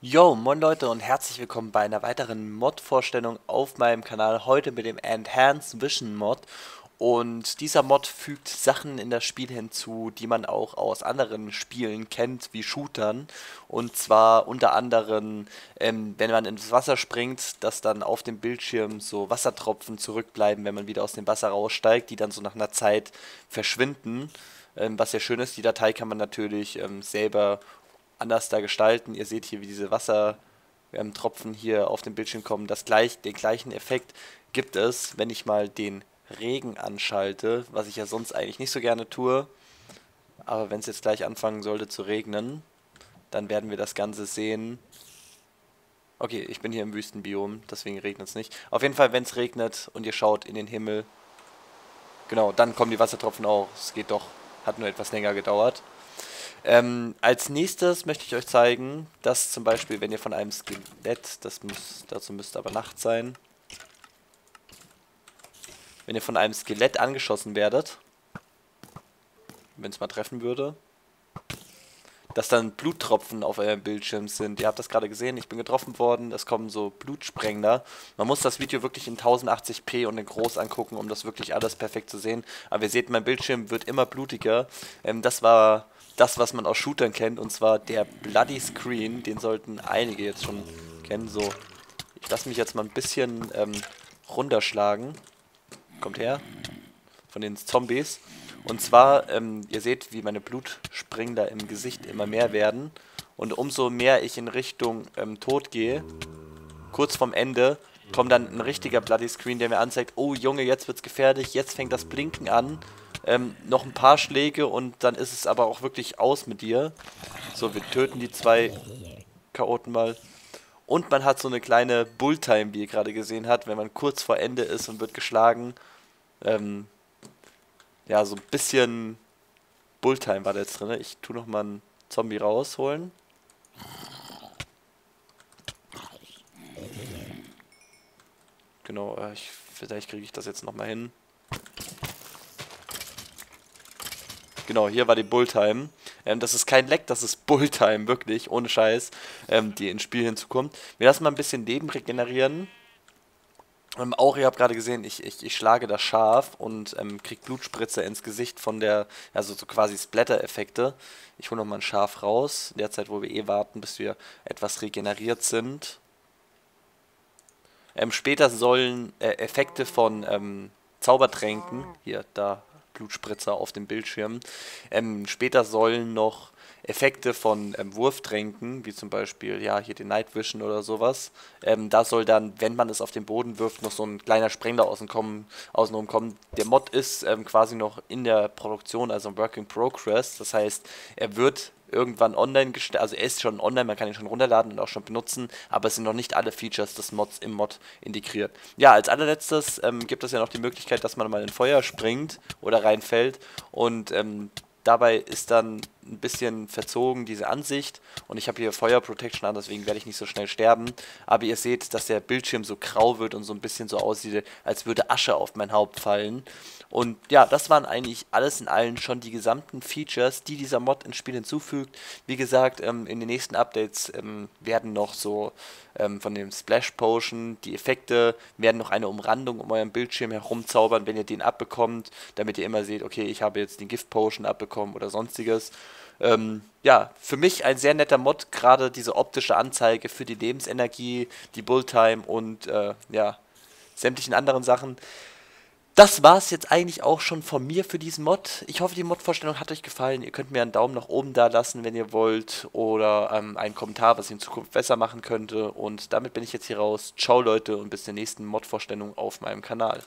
Yo, moin Leute und herzlich willkommen bei einer weiteren Mod-Vorstellung auf meinem Kanal. Heute mit dem Enhanced Vision Mod. Und dieser Mod fügt Sachen in das Spiel hinzu, die man auch aus anderen Spielen kennt, wie Shootern. Und zwar unter anderem, ähm, wenn man ins Wasser springt, dass dann auf dem Bildschirm so Wassertropfen zurückbleiben, wenn man wieder aus dem Wasser raussteigt, die dann so nach einer Zeit verschwinden. Ähm, was sehr schön ist, die Datei kann man natürlich ähm, selber anders da gestalten. Ihr seht hier, wie diese Wassertropfen hier auf dem Bildschirm kommen. Das gleich, den gleichen Effekt gibt es, wenn ich mal den Regen anschalte, was ich ja sonst eigentlich nicht so gerne tue. Aber wenn es jetzt gleich anfangen sollte zu regnen, dann werden wir das Ganze sehen. Okay, ich bin hier im Wüstenbiom, deswegen regnet es nicht. Auf jeden Fall, wenn es regnet und ihr schaut in den Himmel, genau, dann kommen die Wassertropfen auch. Es geht doch, hat nur etwas länger gedauert. Ähm, als nächstes möchte ich euch zeigen, dass zum Beispiel, wenn ihr von einem Skelett, das muss, dazu müsste aber Nacht sein, wenn ihr von einem Skelett angeschossen werdet, wenn es mal treffen würde, dass dann Bluttropfen auf eurem Bildschirm sind. Ihr habt das gerade gesehen, ich bin getroffen worden, es kommen so Blutsprengler. Man muss das Video wirklich in 1080p und in groß angucken, um das wirklich alles perfekt zu sehen. Aber ihr seht, mein Bildschirm wird immer blutiger. Ähm, das war das, was man aus Shootern kennt, und zwar der Bloody Screen. Den sollten einige jetzt schon kennen. So, ich lasse mich jetzt mal ein bisschen ähm, runterschlagen. Kommt her. Von den Zombies. Und zwar, ähm, ihr seht, wie meine Blutspringer im Gesicht immer mehr werden. Und umso mehr ich in Richtung ähm, Tod gehe, kurz vorm Ende, kommt dann ein richtiger Bloody Screen, der mir anzeigt, oh Junge, jetzt wird's gefährlich, jetzt fängt das Blinken an ähm, noch ein paar Schläge und dann ist es aber auch wirklich aus mit dir. So, wir töten die zwei Chaoten mal. Und man hat so eine kleine Bulltime, wie ihr gerade gesehen habt, wenn man kurz vor Ende ist und wird geschlagen. Ähm, ja, so ein bisschen Bulltime war da jetzt drin. Ich tu noch mal einen Zombie rausholen. Genau, äh, ich, vielleicht kriege ich das jetzt noch mal hin. Genau, hier war die Bulltime. Ähm, das ist kein Leck, das ist Bulltime, wirklich, ohne Scheiß, ähm, die ins Spiel hinzukommt. Wir lassen mal ein bisschen Leben regenerieren. Ähm, auch, ihr habt gerade gesehen, ich, ich, ich schlage das Schaf und ähm, krieg Blutspritze ins Gesicht von der, also so quasi Splatter-Effekte. Ich hole nochmal ein Schaf raus, in der Zeit, wo wir eh warten, bis wir etwas regeneriert sind. Ähm, später sollen äh, Effekte von ähm, Zaubertränken, hier, da Blutspritzer auf dem Bildschirm. Ähm, später sollen noch Effekte von ähm, Wurftränken, wie zum Beispiel ja hier den Night Vision oder sowas. Ähm, da soll dann, wenn man es auf den Boden wirft, noch so ein kleiner Sprengler außen kommen, außenrum kommen. Der Mod ist ähm, quasi noch in der Produktion, also Work in Progress. Das heißt, er wird irgendwann online gestellt, also er ist schon online, man kann ihn schon runterladen und auch schon benutzen, aber es sind noch nicht alle Features des Mods im Mod integriert. Ja, als allerletztes ähm, gibt es ja noch die Möglichkeit, dass man mal in Feuer springt oder reinfällt und ähm, dabei ist dann ein bisschen verzogen, diese Ansicht. Und ich habe hier Feuer Protection an, deswegen werde ich nicht so schnell sterben. Aber ihr seht, dass der Bildschirm so grau wird und so ein bisschen so aussieht, als würde Asche auf mein Haupt fallen. Und ja, das waren eigentlich alles in allen schon die gesamten Features, die dieser Mod ins Spiel hinzufügt. Wie gesagt, ähm, in den nächsten Updates ähm, werden noch so ähm, von dem Splash Potion, die Effekte werden noch eine Umrandung um euren Bildschirm herumzaubern, wenn ihr den abbekommt, damit ihr immer seht, okay, ich habe jetzt den Gift Potion abbekommen oder sonstiges. Ähm, ja, für mich ein sehr netter Mod, gerade diese optische Anzeige für die Lebensenergie, die Bulltime und äh, ja, sämtlichen anderen Sachen das war es jetzt eigentlich auch schon von mir für diesen Mod. Ich hoffe, die Mod-Vorstellung hat euch gefallen. Ihr könnt mir einen Daumen nach oben da lassen, wenn ihr wollt. Oder ähm, einen Kommentar, was ich in Zukunft besser machen könnte. Und damit bin ich jetzt hier raus. Ciao Leute und bis zur nächsten Mod-Vorstellung auf meinem Kanal.